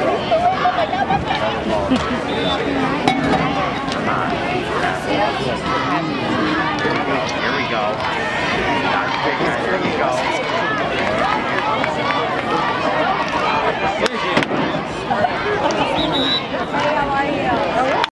Đúng rồi, không you.